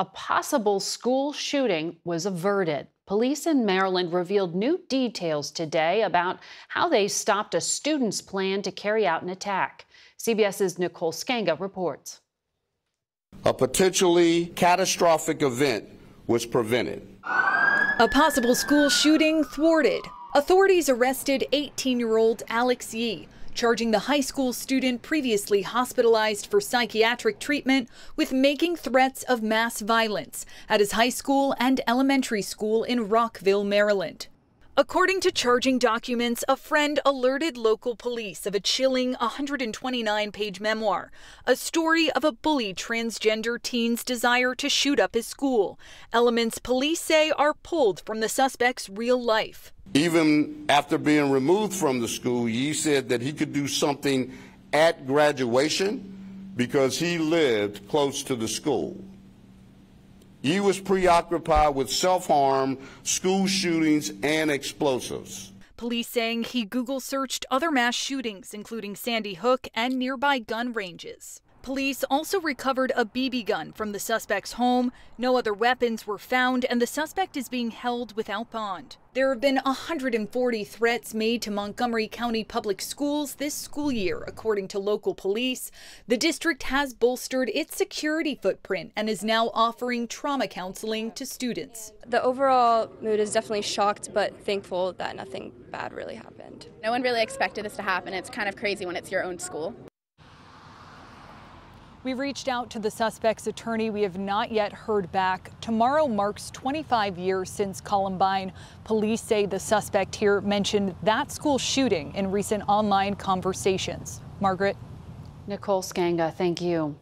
a possible school shooting was averted. Police in Maryland revealed new details today about how they stopped a student's plan to carry out an attack. CBS's Nicole Sganga reports. A potentially catastrophic event was prevented. A possible school shooting thwarted. Authorities arrested 18 year old Alex Yee charging the high school student previously hospitalized for psychiatric treatment with making threats of mass violence at his high school and elementary school in Rockville, Maryland. According to charging documents, a friend alerted local police of a chilling 129 page memoir, a story of a bullied transgender teen's desire to shoot up his school. Elements police say are pulled from the suspect's real life. Even after being removed from the school, Yee said that he could do something at graduation because he lived close to the school. Yee was preoccupied with self-harm, school shootings, and explosives. Police saying he Google searched other mass shootings, including Sandy Hook and nearby gun ranges. Police also recovered a BB gun from the suspect's home. No other weapons were found, and the suspect is being held without bond. There have been 140 threats made to Montgomery County Public Schools this school year, according to local police. The district has bolstered its security footprint and is now offering trauma counseling to students. The overall mood is definitely shocked, but thankful that nothing bad really happened. No one really expected this to happen. It's kind of crazy when it's your own school. We reached out to the suspect's attorney. We have not yet heard back. Tomorrow marks 25 years since Columbine. Police say the suspect here mentioned that school shooting in recent online conversations. Margaret? Nicole Sganga, thank you.